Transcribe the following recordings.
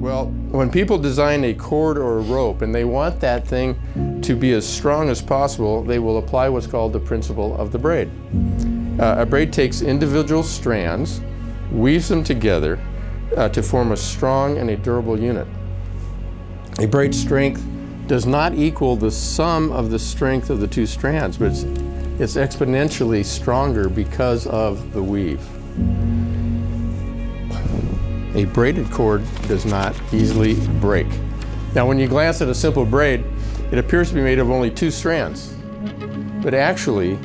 Well, when people design a cord or a rope and they want that thing to be as strong as possible, they will apply what's called the principle of the braid. Uh, a braid takes individual strands, weaves them together uh, to form a strong and a durable unit. A braid strength does not equal the sum of the strength of the two strands, but it's, it's exponentially stronger because of the weave. A braided cord does not easily break. Now when you glance at a simple braid, it appears to be made of only two strands. But actually,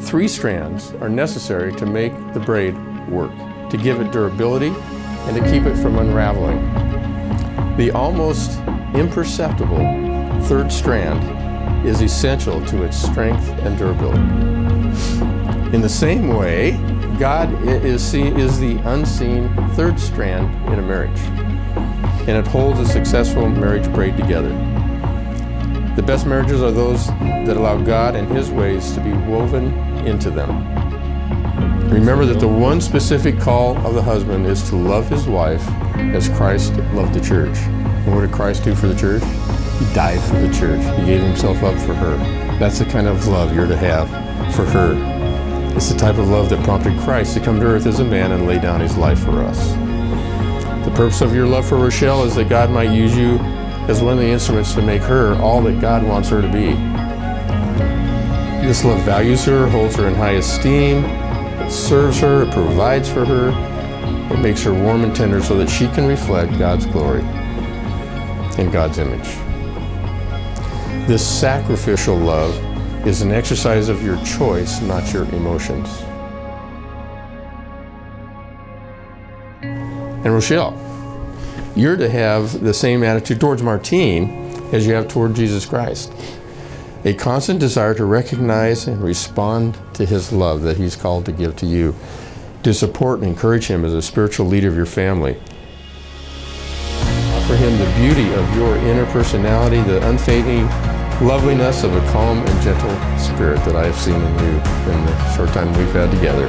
three strands are necessary to make the braid work, to give it durability and to keep it from unraveling. The almost imperceptible third strand is essential to its strength and durability. In the same way, God is, seen, is the unseen third strand in a marriage, and it holds a successful marriage braid together. The best marriages are those that allow God and His ways to be woven into them. Remember that the one specific call of the husband is to love his wife as Christ loved the church. And what did Christ do for the church? He died for the church. He gave himself up for her. That's the kind of love you're to have for her it's the type of love that prompted Christ to come to earth as a man and lay down his life for us. The purpose of your love for Rochelle is that God might use you as one of the instruments to make her all that God wants her to be. This love values her, holds her in high esteem, it serves her, it provides for her, it makes her warm and tender so that she can reflect God's glory and God's image. This sacrificial love is an exercise of your choice, not your emotions. And Rochelle, you're to have the same attitude towards Martine as you have toward Jesus Christ. A constant desire to recognize and respond to his love that he's called to give to you, to support and encourage him as a spiritual leader of your family. Offer him the beauty of your inner personality, the unfading loveliness of a calm and gentle spirit that I have seen in you in the short time we've had together.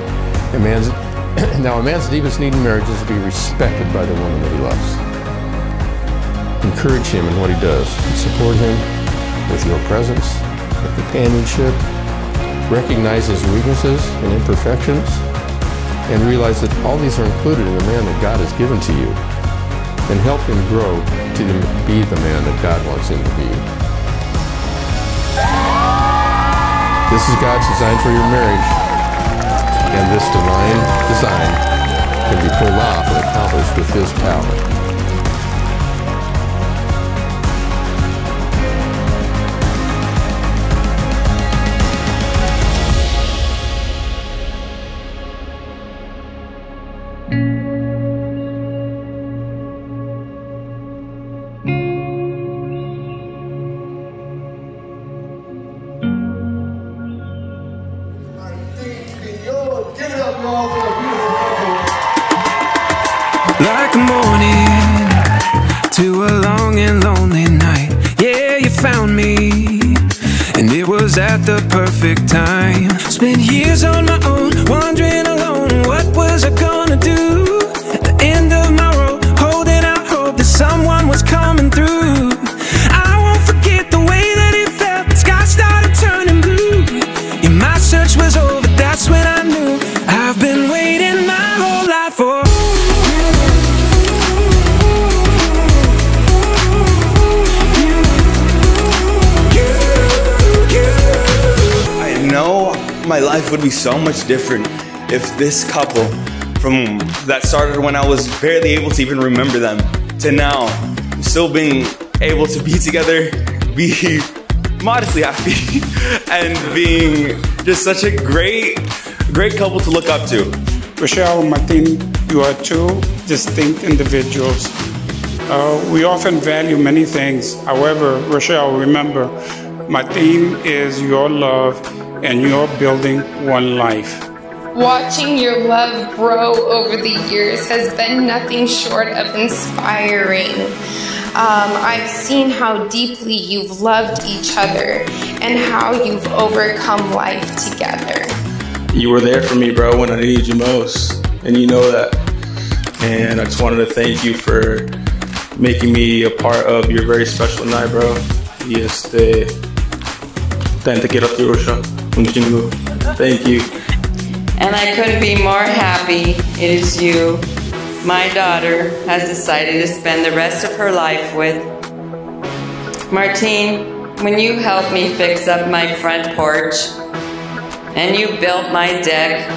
A man's, now, a man's deepest need in marriage is to be respected by the woman that he loves. Encourage him in what he does. Support him with your presence, with companionship. Recognize his weaknesses and imperfections, and realize that all these are included in the man that God has given to you. And help him grow to be the man that God wants him to be. This is God's design for your marriage. And this divine design can be pulled off and accomplished with His power. Like morning to a long and lonely night. Yeah, you found me, and it was at the perfect time. Spent years on my own, wandering alone. What was I gonna my life would be so much different if this couple, from that started when I was barely able to even remember them, to now, still being able to be together, be modestly happy, and being just such a great, great couple to look up to. Rochelle and Martin, you are two distinct individuals. Uh, we often value many things. However, Rochelle, remember, my theme is your love and you're building one life. Watching your love grow over the years has been nothing short of inspiring. Um, I've seen how deeply you've loved each other and how you've overcome life together. You were there for me, bro, when I needed you most. And you know that. And I just wanted to thank you for making me a part of your very special night, bro. Y este, también te quiero a Thank you. And I couldn't be more happy it is you, my daughter, has decided to spend the rest of her life with. Martine, when you helped me fix up my front porch and you built my deck,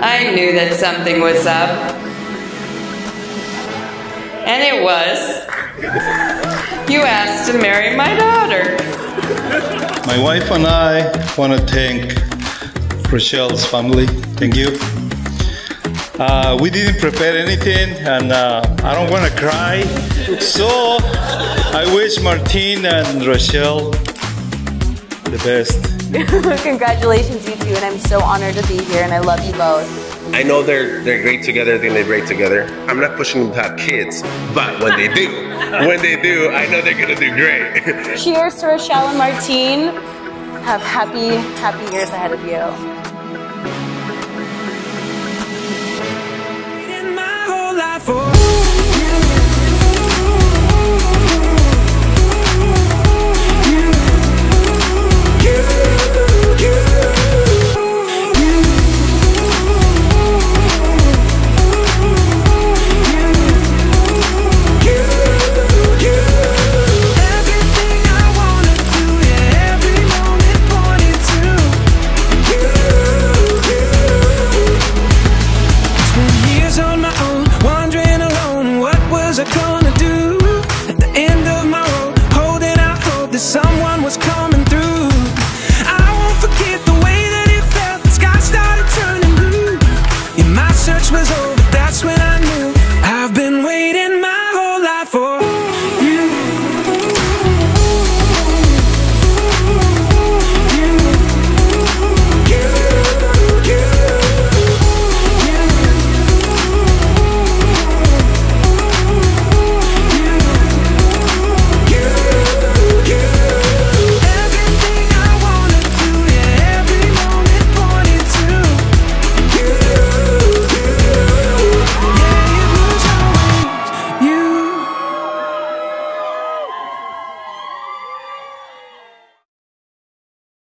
I knew that something was up. And it was. You asked to marry my daughter. My wife and I want to thank Rochelle's family. Thank you. Uh, we didn't prepare anything, and uh, I don't want to cry. So I wish Martine and Rochelle the best. Congratulations, you two, and I'm so honored to be here, and I love you both. I know they're they're great together. Think they're great together. I'm not pushing them to have kids, but when they do, when they do, I know they're gonna do great. Cheers to Rochelle and Martine. Have happy, happy years ahead of you.